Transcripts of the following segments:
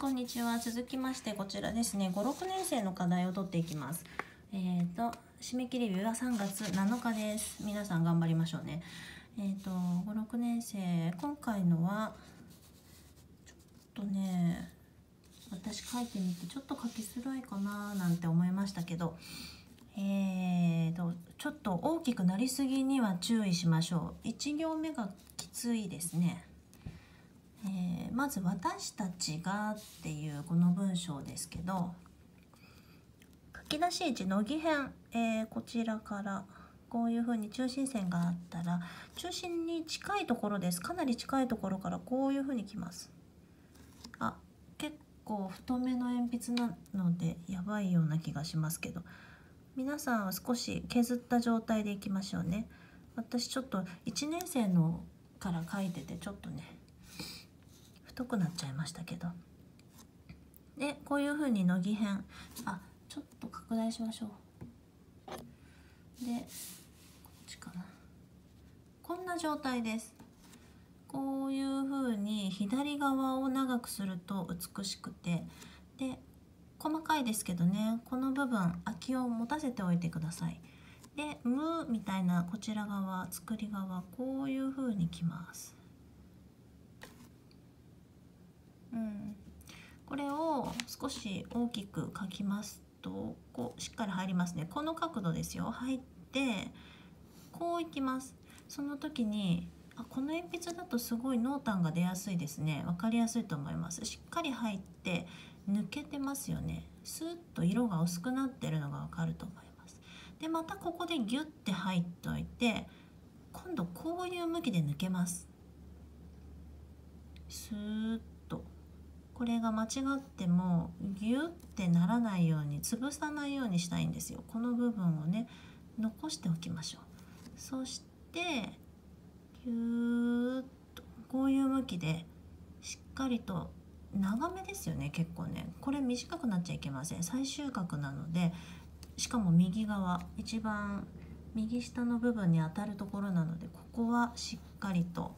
こんにちは。続きましてこちらですね。5、6年生の課題を取っていきます。えっ、と締め切り日は3月7日です。皆さん頑張りましょうね。えっ、と5、6年生今回のはちょっとね私書いてみてちょっと書きづらいかななんて思いましたけど。えーとちょっと大きくなりすぎには注意しましょう1行目がきついですねえーまず「私たちが」っていうこの文章ですけど書き出し位置乃木編、えーこちらからこういう風に中心線があったら中心に近いところです。かなり近いところからこういう風にきます。あ結構太めの鉛筆なのでやばいような気がしますけど皆さんは少し削った状態でいきましょうね。私ちょっと1年生のから書いててちょっとね太くなっちゃいましたけど。でこういう風に乃木編。あちょっと拡大しましょう。でこっちかな。こんな状態です。こういう風に左側を長くすると美しくて。で細かいですけどね。この部分空きを持たせておいてください。で「無」みたいなこちら側作り側こういう風にきますうん、これを少し大きく書きますとこうしっかり入りますね。この角度ですよ。入ってこういきます。その時にあこの鉛筆だとすごい濃淡が出やすいですね。分かりやすいと思います。しっかり入って抜けてますよね。スーッと色が薄くなってるのが分かると思います。でまたここでギュッて入っておいて今度こういう向きで抜けます。スーッと。これが間違ってもギュッてならないように潰さないようにしたいんですよ。この部分をね残しておきましょう。そしてギューッとこういう向きでしっかりと長めですよね結構ね。これ短くなっちゃいけません。最終角なのでしかも右側一番右下の部分に当たるところなのでここはしっかりと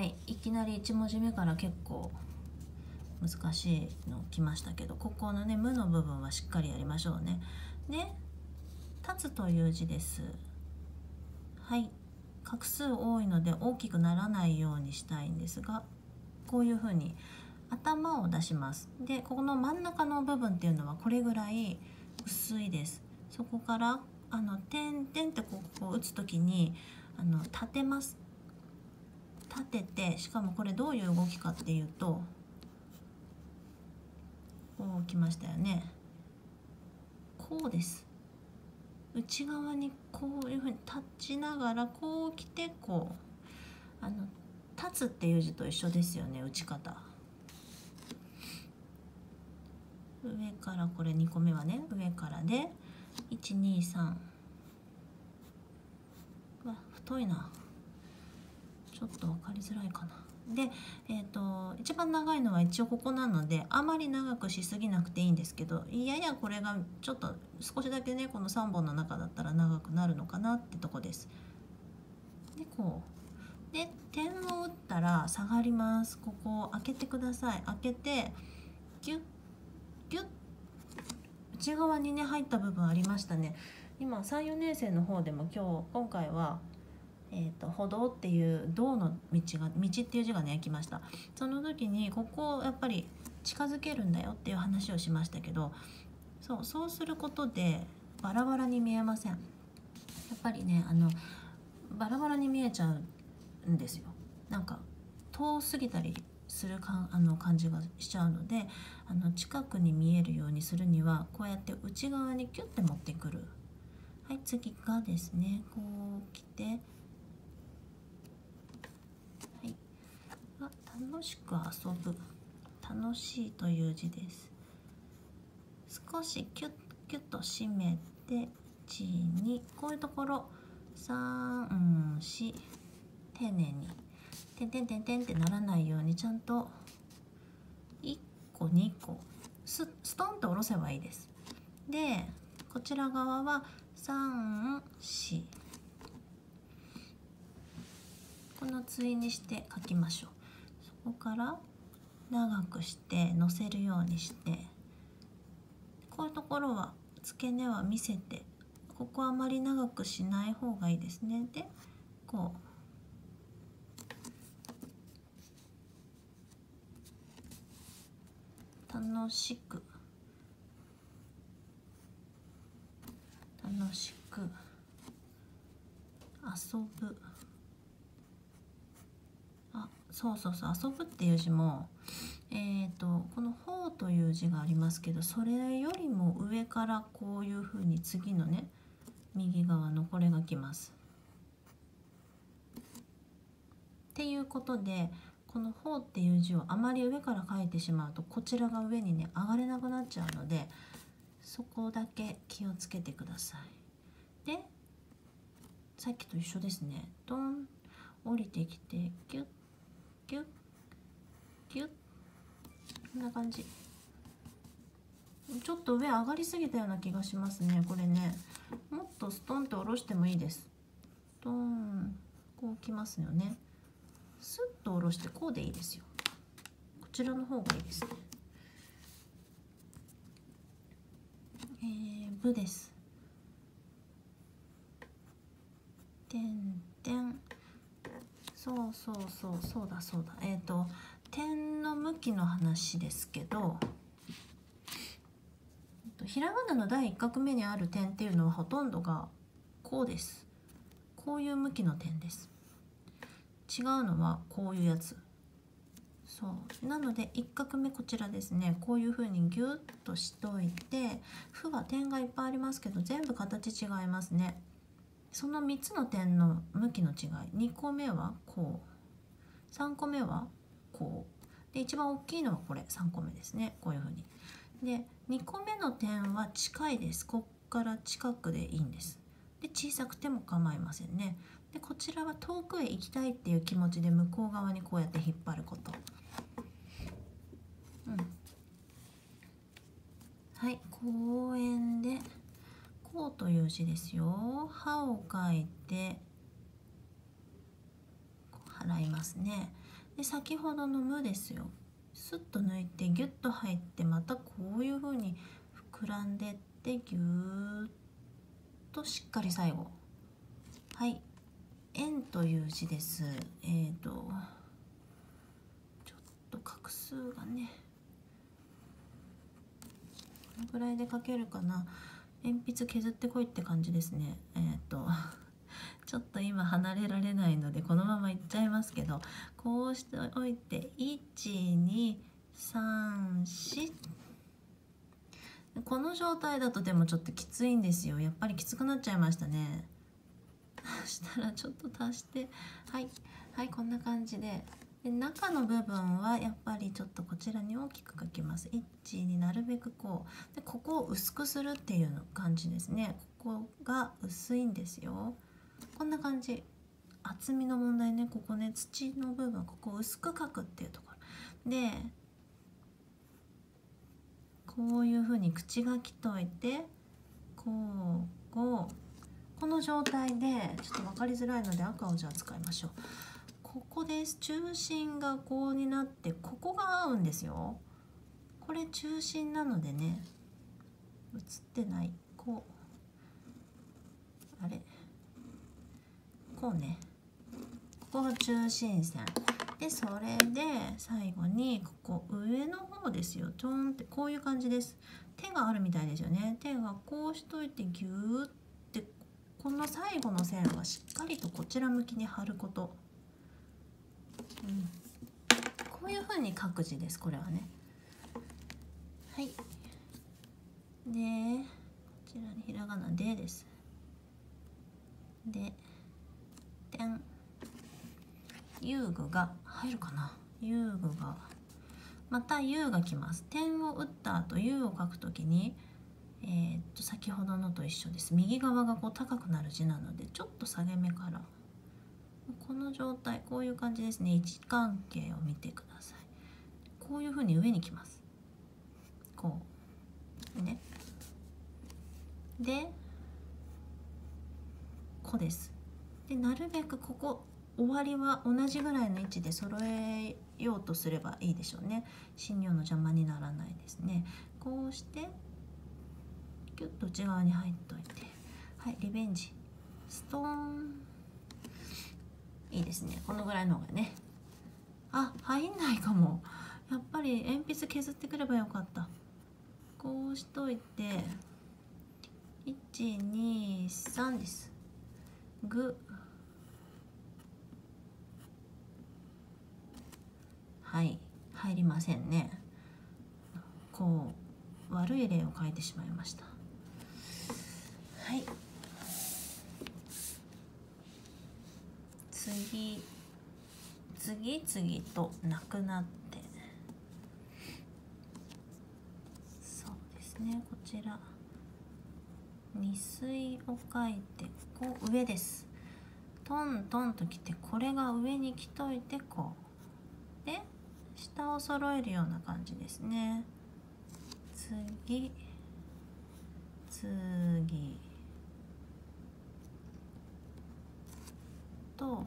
はいいきなり1文字目から結構難しいの来ましたけどここのね「無」の部分はしっかりやりましょうね。で「立つ」という字です。はい。画数多いので大きくならないようにしたいんですがこういうふうに頭を出します。でここの真ん中の部分っていうのはこれぐらい薄いです。そこからあの点々ってこうこう打つ時にあの立てます。立ててしかもこれどういう動きかっていうとこうきましたよね。こうです。内側にこういうふうに立ちながらこう来てこうあの立つっていう字と一緒ですよね打ち方。上からこれ2個目はね上からで123わ太いな。ちょっと分かりづらいかな。で、えー、と一番長いのは一応ここなのであまり長くしすぎなくていいんですけどいややこれがちょっと少しだけねこの3本の中だったら長くなるのかなってとこです。でこう。で点を打ったら下がります。ここを開けてください。開けてギュッギュッ。内側にね入った部分ありましたね。今34年生の方でも今日今回はえーと、歩道っていう道の道が道っていう字がね来ました。その時にここをやっぱり近づけるんだよっていう話をしましたけどそうそうすることでバラバラに見えません。やっぱりねあのバラバラに見えちゃうんですよ。なんか遠すぎたりするかあの感じがしちゃうのであの近くに見えるようにするにはこうやって内側にキュッて持ってくる。はい次がですねこう来て楽しく遊ぶ。楽しいという字です。少しキュッキュッと締めて地にこういうところ三四丁寧にてんてんてんてんってならないようにちゃんと1個2個スストンと下ろせばいいです。でこちら側は三四。この対にして書きましょう。そこから長くして乗せるようにしてこういうところは付け根は見せてここはあまり長くしない方がいいですね。でこう楽しく楽しく遊ぶ。そうそうそう遊ぶっていう字もえーと、この「方」という字がありますけどそれよりも上からこういうふうに次のね右側のこれが来ます。っていうことでこの「方」っていう字をあまり上から書いてしまうとこちらが上にね上がれなくなっちゃうのでそこだけ気をつけてください。でさっきと一緒ですね。ドン降りてきてギュッギュッギュッ。こんな感じ。ちょっと上上がりすぎたような気がしますねこれね。もっとストンと下ろしてもいいです。トンこうきますよね。スッと下ろしてこうでいいですよ。こちらの方がいいですね。えー、ブです。てんてん。そうそうそうそうだそうだ。えっ、ー、と点の向きの話ですけどひらがなの第1画目にある点っていうのはほとんどがこうです。こういう向きの点です。違うのはこういうやつ。そう。なので1画目こちらですね。こういうふうにギュッとしといて「ふ」は点がいっぱいありますけど全部形違いますね。その3つの点の向きの違い。2個目はこう。3個目はこう。で一番大きいのはこれ。3個目ですね。こういうふうに。で2個目の点は近いです。こっから近くでいいんです。で小さくても構いませんね。でこちらは遠くへ行きたいっていう気持ちで向こう側にこうやって引っ張ること。うん。はい。公園でこうという字ですよ。歯を書いて払いますね。で先ほどの「無」ですよ。スッと抜いてギュッと入ってまたこういう風に膨らんでってギューッとしっかり最後。はい「円」という字です。えーとちょっと画数がねこのぐらいで書けるかな。鉛筆削ってこいって感じですね。えっ、と ちょっと今離れられないのでこのままいっちゃいますけどこうしておいて1234この状態だとでもちょっときついんですよ。やっぱりきつくなっちゃいましたね。したらちょっと足してはい。はいこんな感じで。で中の部分はやっぱりちょっとこちらに大きく書きます。1になるべくこう。でここを薄くするっていう感じですね。ここが薄いんですよ。こんな感じ。厚みの問題ね。ここね。土の部分ここ薄く描くっていうところ。でこういうふうに口がきといてこうこう。この状態でちょっと分かりづらいので赤をじゃあ使いましょう。ここです。中心がこうになってここが合うんですよ。これ中心なのでね映ってない。こう。あれ。こうね。ここが中心線。でそれで最後にここ上の方ですよ。ちょんってこういう感じです。手があるみたいですよね。手がこうしといてギューってこの最後の線はしっかりとこちら向きに貼ること、こういう風に書く字ですこれはね。はい。でこちらにひらがな「で」です。で点。遊具が入るかな。遊具が。また U が来ます。点を打った後 U を書くときにえー、っと先ほどのと一緒です。右側がこう高くなる字なのでちょっと下げ目からこの状態こういう感じですね。位置関係を見てください。こういうふうに上に来ます。こう。ね。で「こ」です。でなるべくここ終わりは同じぐらいの位置で揃えようとすればいいでしょうね。侵入の邪魔にならないですね。こうしてキュッと内側に入っといて。はいリベンジ。ストーン。いいですね。このぐらいの方がね。あ入んないかも。やっぱり鉛筆削ってくればよかった。こうしといて。123です。グはい。入りませんね。こう悪い例を書いてしまいました。はい。次次々となくなって。そうですねこちら。二水を書いてこう上です。トントンときてこれが上に来といてこう。で下を揃えるような感じですね。次。次。と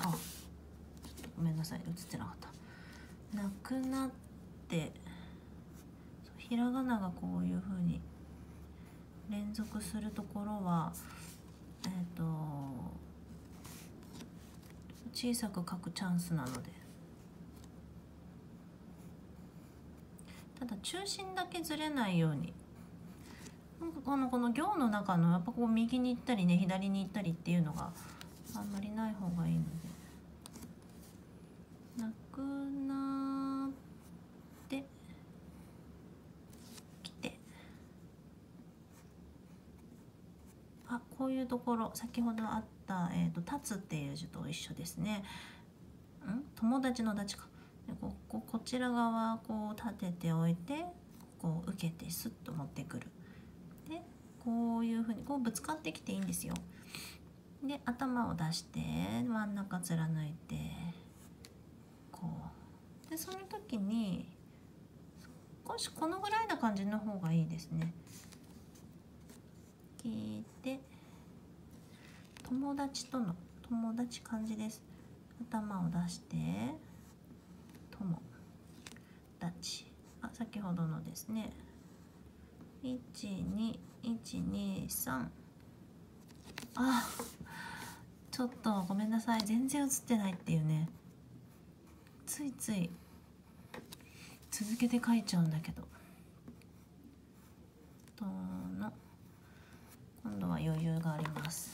あごめんなさい映ってなかった。なくなってひらがながこういうふうに連続するところはえっ、ー、と小さく書くチャンスなので。ただ中心だけずれないようになんかこのこの行の中のやっぱこう右に行ったりね左に行ったりっていうのがあんまりない方がいいのでなくなってきてあこういうところ先ほどあった、えーと「立つ」っていう字と一緒ですね。ん？友達の立ちかでこここちら側こう立てておいてこう受けてスッと持ってくる。こういうふうにこうぶつかってきていいんですよ。で頭を出して真ん中貫いてこうでその時に少しこのぐらいな感じの方がいいですね。聞いて友達との友達感じです。頭を出して友達あ先ほどのですね1 2 123あちょっとごめんなさい。全然映ってないっていうね。ついつい続けて書いちゃうんだけど。との。今度は余裕があります。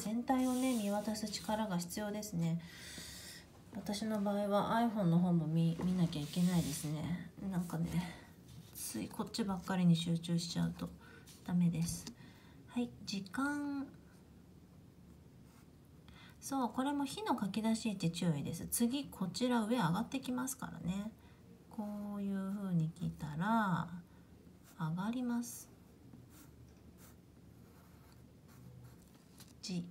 全体をね見渡す力が必要ですね。私の場合は iPhone の方も見見なきゃいけないですね。なんかね。ついこっちばっかりに集中しちゃうとダメです。はい時間。そうこれも火の書き出し位置注意です。次こちら上上がってきますからね。こういう風に来たら上がります。時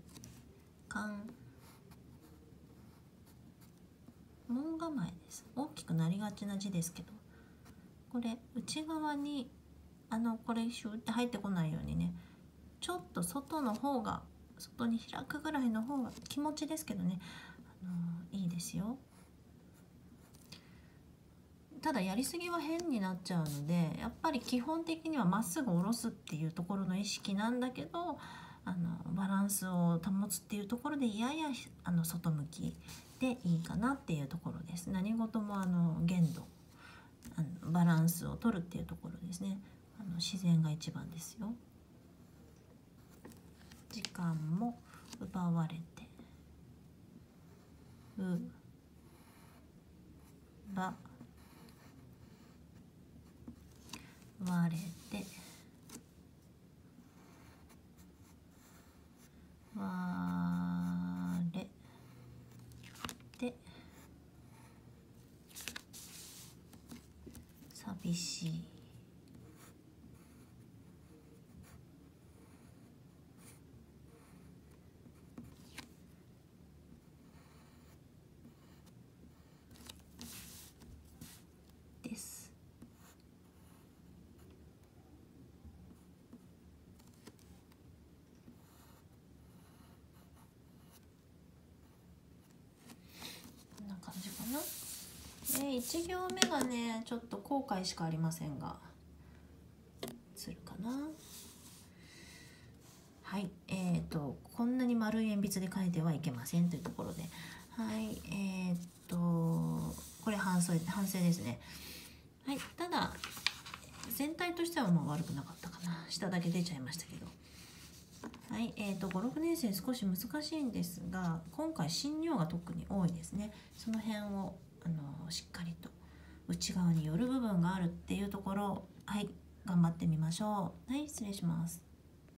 間。門構えです。大きくなりがちな字ですけど。これ内側にあのこれシューって入ってこないようにねちょっと外の方が外に開くぐらいの方が気持ちですけどね、あのー、いいですよ。ただやりすぎは変になっちゃうのでやっぱり基本的にはまっすぐ下ろすっていうところの意識なんだけどあのバランスを保つっていうところでややあの外向きでいいかなっていうところです。何事もあの限度あのバランスを取るっていうところですね。あの自然が一番ですよ。時間も奪われてうばわれて割れて寂しいです1行目がねちょっと後悔しかありませんが。つるかな。はいえーとこんなに丸い鉛筆で書いてはいけませんというところで。はいえー、っとこれ反省反省ですね。はいただ全体としてはまあ悪くなかったかな。下だけ出ちゃいましたけど。はいえーと、56年生少し難しいんですが今回新尿が特に多いですね。その辺をあのしっかりと内側に寄る部分があるっていうところはい頑張ってみましょう。はい失礼します。